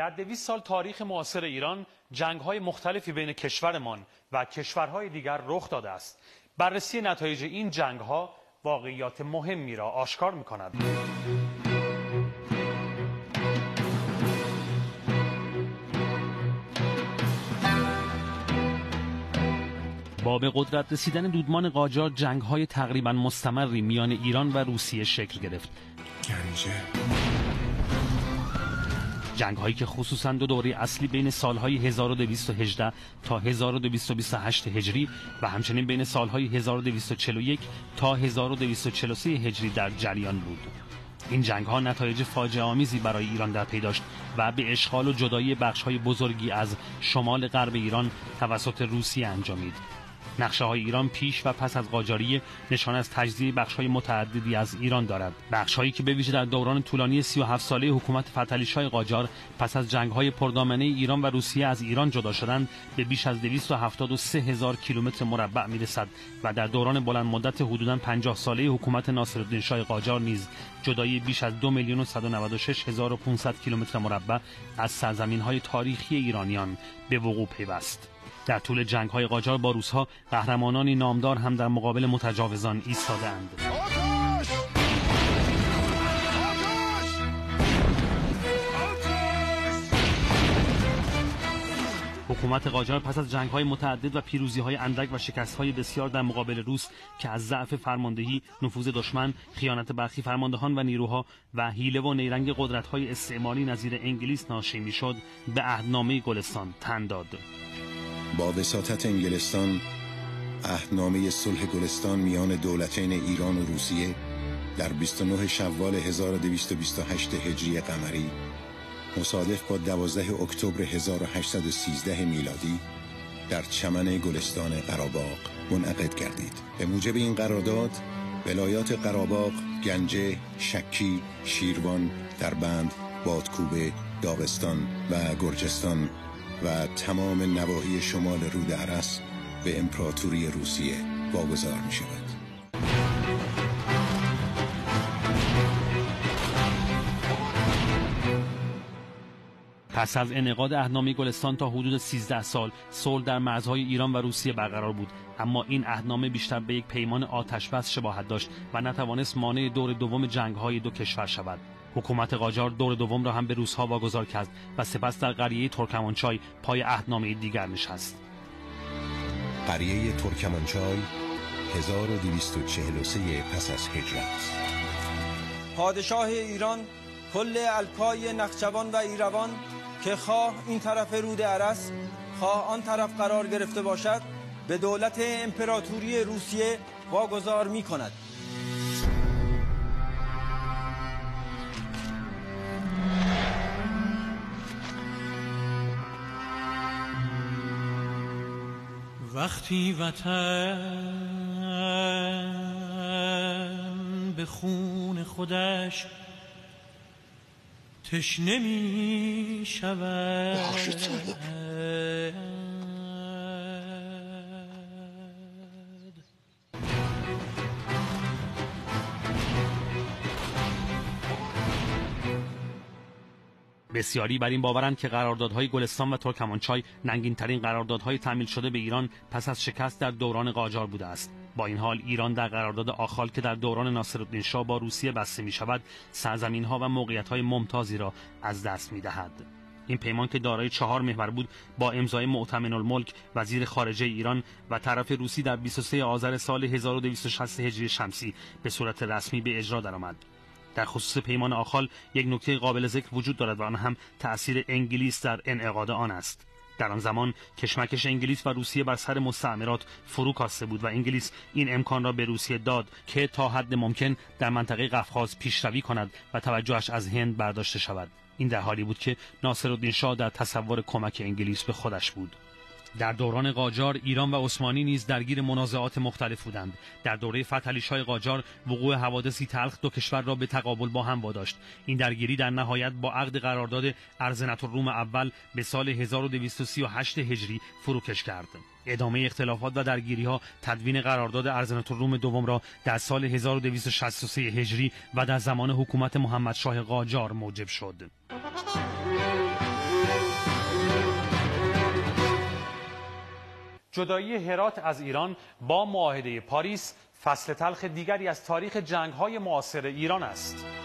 در دویست سال تاریخ معاصر ایران جنگ های مختلفی بین کشورمان و کشورهای دیگر رخ داده است. بررسی نتایج این جنگ ها واقعیات مهمی را آشکار می کند با به قدرت رسیدن دودمان قاجار جنگ های تقریبا مستمری میان ایران و روسیه شکل گرفت. گنجه. جنگ هایی که خصوصا دو دوره اصلی بین سالهای 1218 تا 1228 هجری و همچنین بین سالهای 1241 تا 1243 هجری در جریان بود. این جنگ ها نتایج فاجعه آمیزی برای ایران در پی داشت و به اشغال و جدایی بخش های بزرگی از شمال غرب ایران توسط روسیه انجامید. نقشه های ایران پیش و پس از قاجاریه نشان از تجزیه بخش های متعددی از ایران دارد. بخش هایی که به ویژه در دوران طولانی 37 ساله حکومت فتلیشای قاجار پس از جنگ های پردامنه ایران و روسیه از ایران جدا شدند به بیش از 273 هزار کیلومتر مربع می‌رسد و در دوران بلند مدت حدوداً 50 ساله حکومت ناصرالدین شاه قاجار نیز جدایی بیش از 2 میلیون و 196 هزار و 500 کیلومتر مربع از سرزمین های تاریخی ایرانیان به وقوع پیوست. در طول جنگ های قاجار با روسها قهرمانانی نامدار هم در مقابل متجاوزان ایستادهاند. حکومت قاجار پس از جنگ های متعدد و پیروزی های اندک و شکست های بسیار در مقابل روس که از ضعف فرماندهی، نفوذ دشمن، خیانت برخی فرماندهان و نیروها و حیله و نیرنگ قدرت های استعماری نظیر انگلیس ناشی می‌شد به عهدنامه گلستان تن داد. با وساطت انگلستان اهنامه صلح گلستان میان دولتین ایران و روسیه در 29 شوال 1228 هجری قمری مصادف با 12 اکتبر 1813 میلادی در چمن گلستان قراباغ منعقد گردید. به موجب این قرارداد ولایات قراباغ، گنجه، شکی، شیروان، دربند، بادکوبه، داغستان و گرجستان و تمام نواحی شمال رود عرس به امپراتوری روسیه واگذار می شود. پس از انعقاد اهنامه گلستان تا حدود 13 سال صلح در مرزهای ایران و روسیه برقرار بود اما این اهنامه بیشتر به یک پیمان آتش بس شباهت داشت و نتوانست مانع دور دوم جنگهای دو کشور شود حکومت قاجار دور دوم را هم به روسها واگذار کرد و سپس در قریه ترکمانچای پای عهدنامه دیگر نشست. قریه ترکمانچای 1243 پس از هجرت. پادشاه ایران کل الکای نخچوان و ایروان که خواه این طرف رود عرس خواه آن طرف قرار گرفته باشد به دولت امپراتوری روسیه واگذار می کند وقتی وطن به خون خودش تشنه می شود. بسیاری بر این باورند که قراردادهای گلستان و ترکمانچای ننگینترین قراردادهای تعمیل شده به ایران پس از شکست در دوران قاجار بوده است با این حال ایران در قرارداد آخال که در دوران ناصرالدین شاه با روسیه بسته می شود سرزمین ها و موقعیت های ممتازی را از دست می دهد. این پیمان که دارای چهار محور بود با امضای معتمن الملک وزیر خارجه ایران و طرف روسی در 23 آذر سال 1260 هجری شمسی به صورت رسمی به اجرا درآمد. در خصوص پیمان آخال یک نکته قابل ذکر وجود دارد و آن هم تأثیر انگلیس در انعقاد آن است. در آن زمان کشمکش انگلیس و روسیه بر سر مستعمرات فرو کاسته بود و انگلیس این امکان را به روسیه داد که تا حد ممکن در منطقه قفقاز پیشروی کند و توجهش از هند برداشته شود. این در حالی بود که ناصرالدین شاه در تصور کمک انگلیس به خودش بود. در دوران قاجار ایران و عثمانی نیز درگیر منازعات مختلف بودند. در دوره فتلیشای قاجار وقوع حوادثی تلخ دو کشور را به تقابل با هم واداشت. این درگیری در نهایت با عقد قرارداد ارزنت روم اول به سال 1238 هجری فروکش کرد. ادامه اختلافات و درگیری ها تدوین قرارداد ارزنت روم دوم را در سال 1263 هجری و در زمان حکومت محمد شاه قاجار موجب شد. جدایی هرات از ایران با معاهده پاریس فصل تلخ دیگری از تاریخ جنگ‌های معاصر ایران است.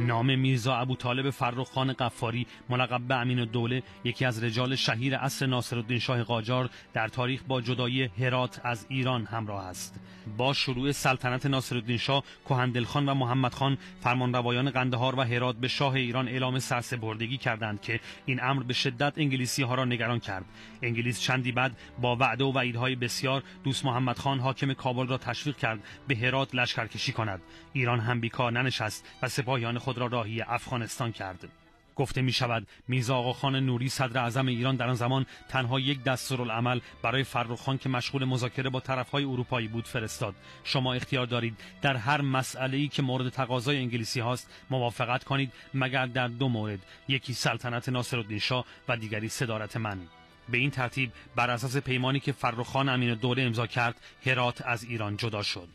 نام میرزا ابو طالب فرخ قفاری ملقب به امین دوله یکی از رجال شهیر عصر ناصرالدین شاه قاجار در تاریخ با جدایی هرات از ایران همراه است. با شروع سلطنت ناصرالدین شاه کهندل خان و محمد خان فرمانروایان قندهار و هرات به شاه ایران اعلام سرسپردگی کردند که این امر به شدت انگلیسی ها را نگران کرد. انگلیس چندی بعد با وعده و وعیدهای بسیار دوست محمد خان حاکم کابل را تشویق کرد به هرات لشکرکشی کند. ایران هم بیکار ننشست و سپاهیان خود را راهی افغانستان کرد گفته می شود میرزا خان نوری صدر اعظم ایران در آن زمان تنها یک دستورالعمل برای فرخ که مشغول مذاکره با طرفهای اروپایی بود فرستاد. شما اختیار دارید در هر مسئله ای که مورد تقاضای انگلیسی هاست موافقت کنید مگر در دو مورد یکی سلطنت ناصرالدین شاه و دیگری صدارت من. به این ترتیب بر اساس پیمانی که فرخان امین دوله امضا کرد هرات از ایران جدا شد.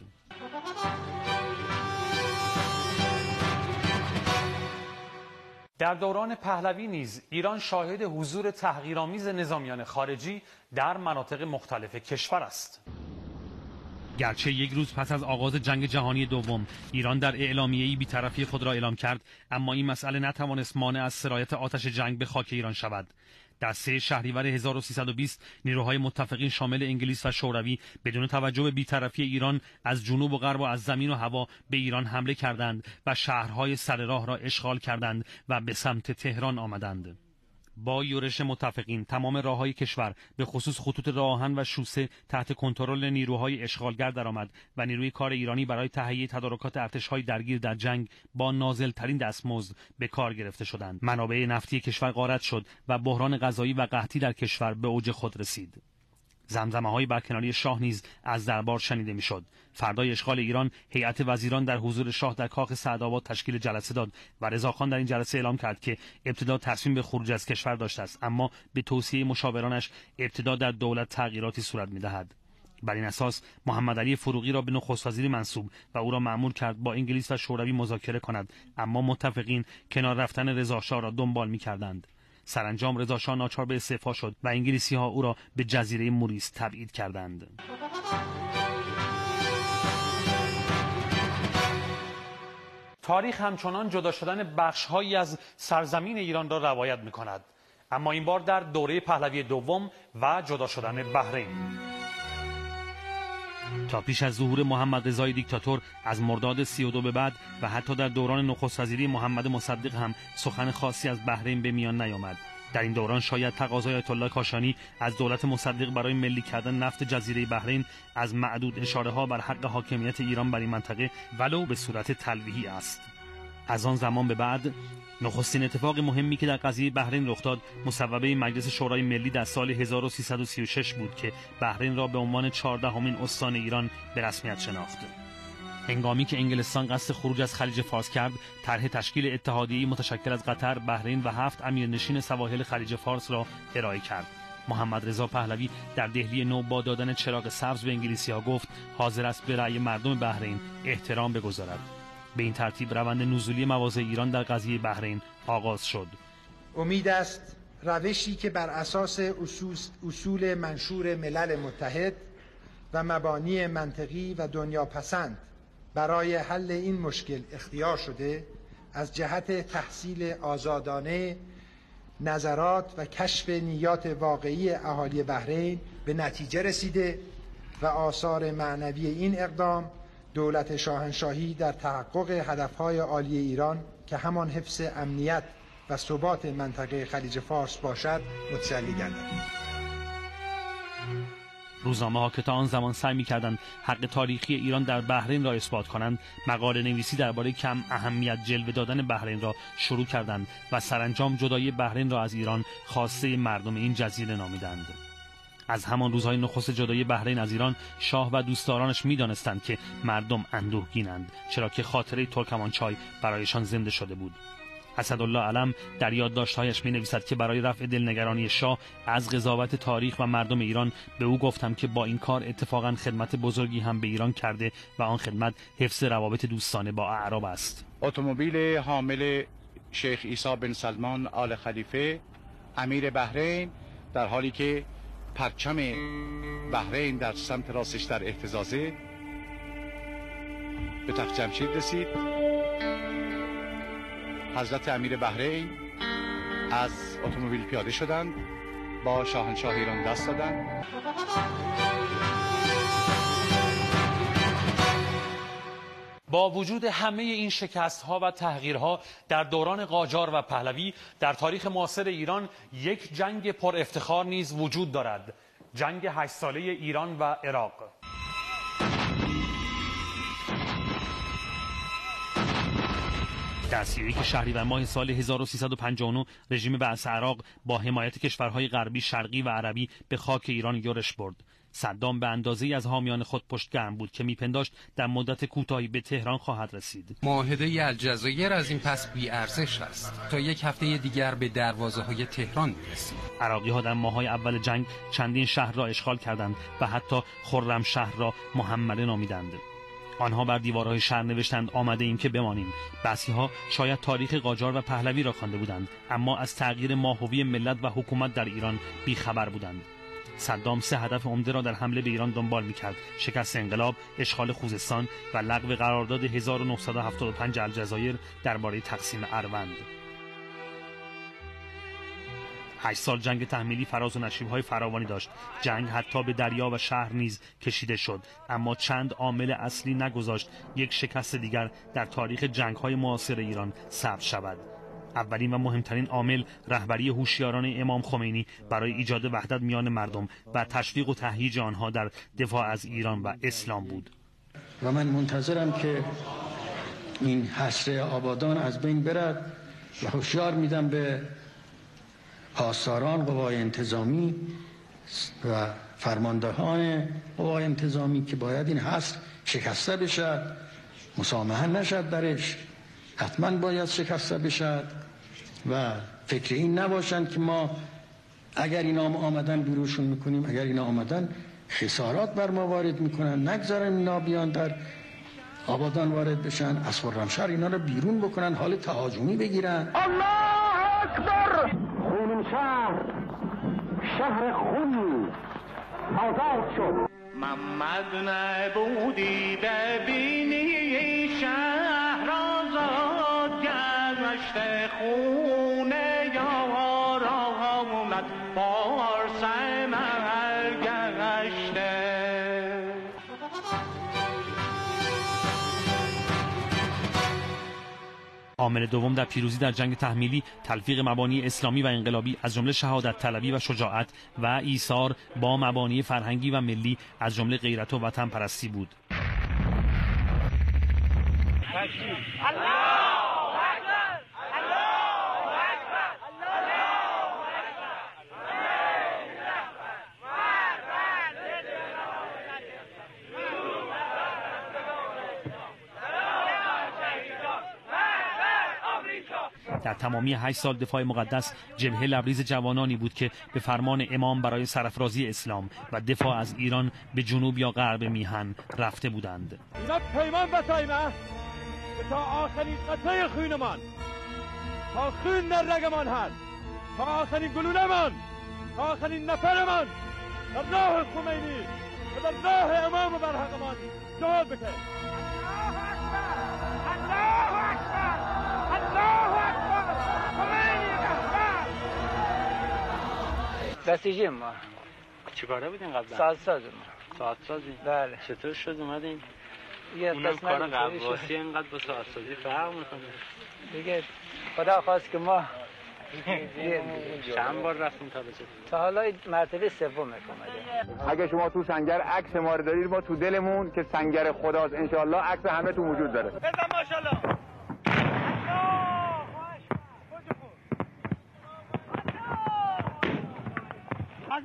در دوران پهلوی نیز ایران شاهد حضور تحقیرآمیز نظامیان خارجی در مناطق مختلف کشور است. گرچه یک روز پس از آغاز جنگ جهانی دوم ایران در اعلامیه‌ای بیطرفی خود را اعلام کرد اما این مسئله نتوانست مانع از سرایت آتش جنگ به خاک ایران شود در سه شهریور 1320 نیروهای متفقین شامل انگلیس و شوروی بدون توجه به بیطرفی ایران از جنوب و غرب و از زمین و هوا به ایران حمله کردند و شهرهای سر راه را اشغال کردند و به سمت تهران آمدند. با یورش متفقین. تمام راههای کشور به خصوص خطوط راهن و شوسه تحت کنترل نیروهای اشغالگر درآمد و نیروی کار ایرانی برای تهیه تدارکات ارتشهای درگیر در جنگ با نازلترین دستمزد به کار گرفته شدند. منابع نفتی کشور غارت شد و بحران غذایی و قحطی در کشور به اوج خود رسید. زمزمه های برکناری شاه نیز از دربار شنیده می‌شد. فردای اشغال ایران هیئت وزیران در حضور شاه در کاخ سعدآباد تشکیل جلسه داد و رضاخان در این جلسه اعلام کرد که ابتدا تصمیم به خروج از کشور داشته است اما به توصیه مشاورانش ابتدا در دولت تغییراتی صورت می‌دهد بر این اساس محمد علی فروغی را به نخست وزیری منصوب و او را مأمور کرد با انگلیس و شوروی مذاکره کند اما متفقین کنار رفتن رضا را دنبال می‌کردند سرانجام رضا ناچار به استعفا شد و انگلیسی ها او را به جزیره موریس تبعید کردند. تاریخ همچنان جدا شدن بخشهایی از سرزمین ایران را روایت می کند اما این بار در دوره پهلوی دوم و جدا شدن بحرین. تا پیش از ظهور محمد رضای دیکتاتور از مرداد 32 به بعد و حتی در دوران نخست وزیری محمد مصدق هم سخن خاصی از بحرین به میان نیامد. در این دوران شاید تقاضای آیت الله کاشانی از دولت مصدق برای ملی کردن نفت جزیره بحرین از معدود اشاره ها بر حق حاکمیت ایران بر این منطقه ولو به صورت تلویحی است. از آن زمان به بعد نخستین اتفاق مهمی که در قضیه بحرین رخ داد مصوبه مجلس شورای ملی در سال 1336 بود که بحرین را به عنوان چهاردهمین استان ایران به رسمیت شناخت. هنگامی که انگلستان قصد خروج از خلیج فارس کرد طرح تشکیل اتحادیه متشکل از قطر بحرین و هفت امیرنشین سواحل خلیج فارس را ارائه کرد. محمد رضا پهلوی در دهلی نو با دادن چراغ سبز به انگلیسی ها گفت حاضر است به رأی مردم بحرین احترام بگذارد. به این ترتیب روند نزولی مواضع ایران در قضیه بحرین آغاز شد. امید است روشی که بر اساس اصول منشور ملل متحد و مبانی منطقی و دنیا پسند برای حل این مشکل اختیار شده از جهت تحصیل آزادانه نظرات و کشف نیات واقعی اهالی بحرین به نتیجه رسیده و آثار معنوی این اقدام دولت شاهنشاهی در تحقق هدفهای عالی ایران که همان حفظ امنیت و ثبات منطقه خلیج فارس باشد متسلی گردد. روزنامه ها که تا آن زمان سعی می‌کردند حق تاریخی ایران در بحرین را اثبات کنند مقاله نویسی درباره کم اهمیت جلوه دادن بحرین را شروع کردند و سرانجام جدایی بحرین را از ایران خواسته مردم این جزیره نامیدند. از همان روزهای نخست جدایی بحرین از ایران شاه و دوستدارانش می‌دانستند که مردم اندوهگینند چرا که خاطره ترکمانچای برایشان زنده شده بود. اسدالله علم در یادداشتهایش می نویسد که برای رفع دلنگرانی شاه از قضاوت تاریخ و مردم ایران به او گفتم که با این کار اتفاقا خدمت بزرگی هم به ایران کرده و آن خدمت حفظ روابط دوستانه با اعراب است. اتومبیل حامل شیخ عیسی بن سلمان آل خلیفه امیر بحرین در حالی که پرچم بحرین در سمت راستش در احتزازه. به تخت جمشید رسید. حضرت امیر بحرین از اتومبیل پیاده شدند با شاهنشاه ایران دست دادند. با وجود همه این شکست ها و تغییرها در دوران قاجار و پهلوی در تاریخ معاصر ایران یک جنگ پر افتخار نیز وجود دارد. جنگ هشت ساله ایران و عراق. در سی یک شهریور ماه سال 1359 رژیم بعث عراق با حمایت کشورهای غربی شرقی و عربی به خاک ایران یورش برد. صدام به اندازه از حامیان خود پشتگرم بود که میپنداشت در مدت کوتاهی به تهران خواهد رسید. معاهده الجزایر از این پس بی ارزش است. تا یک هفته دیگر به دروازه های تهران می‌رسید عراقی ها در ماهای اول جنگ چندین شهر را اشغال کردند و حتی خرم شهر را محمله نامیدند. آنها بر دیوارهای شهر نوشتند آمده ایم که بمانیم. بعضی ها شاید تاریخ قاجار و پهلوی را خوانده بودند اما از تغییر ماهوی ملت و حکومت در ایران بیخبر بودند. صدام سه هدف عمده را در حمله به ایران دنبال می‌کرد. شکست انقلاب اشغال خوزستان و لغو قرارداد 1975 الجزایر درباره تقسیم اروند. هشت سال جنگ تحمیلی فراز و نشیبهای فراوانی داشت. جنگ حتی به دریا و شهر نیز کشیده شد. اما چند عامل اصلی نگذاشت. یک شکست دیگر در تاریخ جنگهای معاصر ایران ثبت شود. اولین و مهمترین عامل رهبری هوشیاران امام خمینی برای ایجاد وحدت میان مردم و تشویق و تهییج آنها در دفاع از ایران و اسلام بود. و من منتظرم که این حسر آبادان از بین برد و هوشیار میدم به پاسداران قوای انتظامی و فرماندهان قوای انتظامی که باید این حصر شکسته بشد. مسامحه نشد درش. حتما باید شکسته بشد. و فکر این نباشند که ما اگر اینا آمدن بیروشون می‌کنیم اگر اینا آمدن خسارات بر ما وارد می‌کنن نگذارن اینا بیان در آبادان وارد بشن از خرمشهر اینا رو بیرون بکنن حال تهاجمی بگیرن. الله اکبر! خون شهر شهر خون آزاد شد. محمد نبودی ببینی خون یار آمد پارس محل گشته عامل دوم در پیروزی در جنگ تحمیلی تلفیق مبانی اسلامی و انقلابی از جمله شهادت طلبی و شجاعت و ایثار با مبانی فرهنگی و ملی از جمله غیرت و وطن پرستی بود در تمامی هشت سال دفاع مقدس جبهه لبریز جوانانی بود که به فرمان امام برای سرفرازی اسلام و دفاع از ایران به جنوب یا غرب میهن رفته بودند. پیمان بسایمه تا آخرین قطعه خونمان تا خون در رگمان هست تا آخرین گلولمان تا آخرین نفرمان در راه خمینی و در راه امام و جهاد بکنیم الله بسیجی ما چیکاره بودین قبلا؟ ساعت ساز ما ساعت سازی؟ بله چطور شد اومدین؟ یه اونم کار قواسی. اینقدر با ساعت سازی فرق می‌کنه دیگه خدا خواست که ما چند بار رفتیم تا بچه تا حالا مرتبه سوم اومده اگه شما تو سنگر عکس ما رو دارید ما تو دلمون که سنگر خداست انشالله عکس همه تو وجود داره بزن ماشاءالله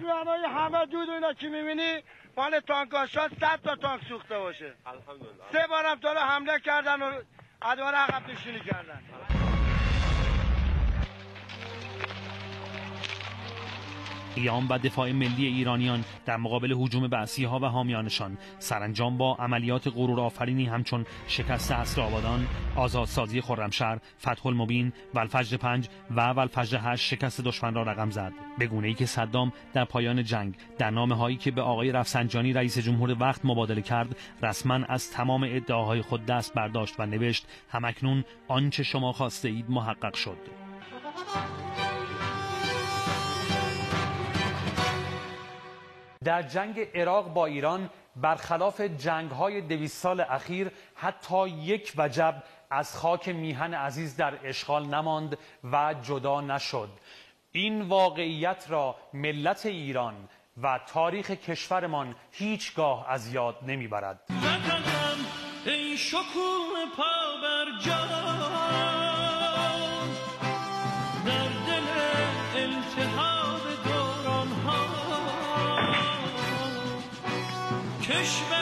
معنای همه دود و اینا که می‌بینی؟ مال تانکاشا صد تا تانک سوخته باشه. سه بارم تا حمله کردن و ادوار عقب نشینی کردن. قیام و دفاع ملی ایرانیان در مقابل هجوم بعثی ها و حامیانشان سرانجام با عملیات غرور آفرینی همچون شکست اسر آبادان، آزادسازی خرمشهر، فتح المبین، ولفجر پنج و ولفجر هشت شکست دشمن را رقم زد. به گونه ای که صدام در پایان جنگ در نامه هایی که به آقای رفسنجانی رئیس جمهور وقت مبادله کرد رسما از تمام ادعاهای خود دست برداشت و نوشت همکنون آنچه شما خواسته اید محقق شد. در جنگ عراق با ایران برخلاف جنگ های دویست سال اخیر حتی یک وجب از خاک میهن عزیز در اشغال نماند و جدا نشد. این واقعیت را ملت ایران و تاریخ کشورمان هیچگاه از یاد نمی‌برد. کشور